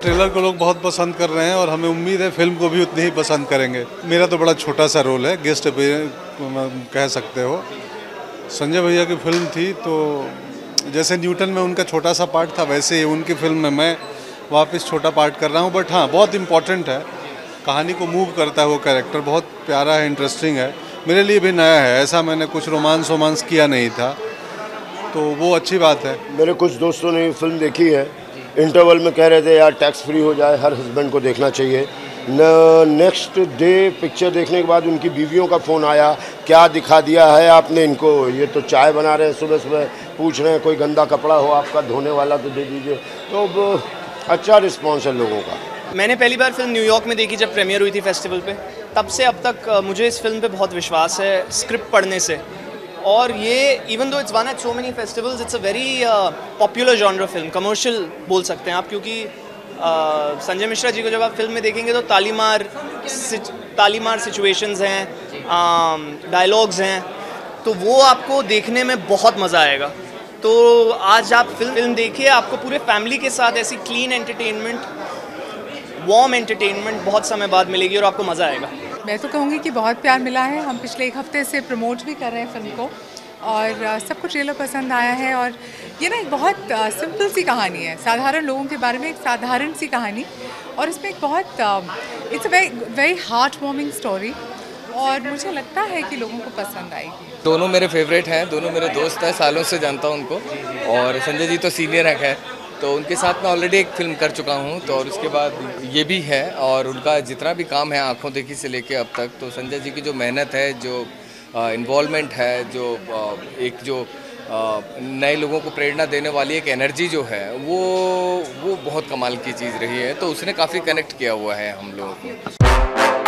Trailer को लोग बहुत पसंद कर रहे हैं और हमें उम्मीद है फ़िल्म को भी उतनी ही पसंद करेंगे। मेरा तो बड़ा छोटा सा रोल है गेस्ट कह सकते हो। संजय भैया की फ़िल्म थी तो जैसे न्यूटन में उनका छोटा सा पार्ट था, वैसे ही उनकी फ़िल्म में मैं वापस छोटा पार्ट कर रहा हूँ। बट हाँ बहुत इंपॉर्टेंट है। कहानी को मूव करता है वो कैरेक्टर बहुत प्यारा है इंटरेस्टिंग है। मेरे लिए भी नया है, ऐसा मैंने कुछ रोमांस वोमांस किया नहीं था। तो वो अच्छी बात है। मेरे कुछ दोस्तों ने फ़िल्म देखी है। इंटरवल में कह रहे थे, यार टैक्स फ्री हो जाए, हर हस्बैंड को देखना चाहिए. नेक्स्ट डे पिक्चर देखने के बाद उनकी बीवियों का फ़ोन आया, क्या दिखा दिया है आपने इनको? ये तो चाय बना रहे हैं, सुबह सुबह पूछ रहे हैं, कोई गंदा कपड़ा हो आपका, धोने वाला तो दे दीजिए। तो अच्छा रिस्पॉन्स है लोगों का। मैंने पहली बार फ़िल्म न्यूयॉर्क में देखी जब प्रीमियर हुई थी फेस्टिवल पे। तब से अब तक मुझे इस फ़िल्म पे बहुत विश्वास है स्क्रिप्ट पढ़ने से। और ये even though it's won at so many festivals it's a very popular genre film commercial बोल सकते हैं आप क्योंकि अ, संजय मिश्रा जी को जब आप फ़िल्म में देखेंगे तो तालीमार तालीमार सिचुएशंस हैं डायलॉग्स हैं तो वो आपको देखने में बहुत मज़ा आएगा। तो आज आप फ़िल्म फ़िल्म देखिए आपको पूरे फैमिली के साथ ऐसी क्लीन एंटरटेनमेंट वार्म एंटरटेनमेंट बहुत समय बाद मिलेगी और आपको मज़ा आएगा। मैं तो कहूँगी कि बहुत प्यार मिला है। हम पिछले एक हफ़्ते से प्रमोट भी कर रहे हैं फ़िल्म को और सबको ट्रेलर पसंद आया है और ये ना एक बहुत सिंपल सी कहानी है। साधारण लोगों के बारे में एक साधारण सी कहानी और इसमें एक बहुत it's a very very heart warming story और मुझे लगता है कि लोगों को पसंद आएगी। दोनों मेरे फेवरेट हैं, दोनों मेरे दोस्त हैं, सालों से जानता हूँ उनको और संजय जी तो सीनियर हैं, खैर। तो उनके साथ मैं ऑलरेडी एक फ़िल्म कर चुका हूँ तो और उसके बाद ये भी है और उनका जितना भी काम है आँखों देखी से लेके अब तक तो संजय जी की जो मेहनत है, जो इन्वॉल्वमेंट है, जो एक जो नए लोगों को प्रेरणा देने वाली एक एनर्जी जो है, वो वो बहुत कमाल की चीज़ रही है तो उसने काफ़ी कनेक्ट किया हुआ है हम लोगों को।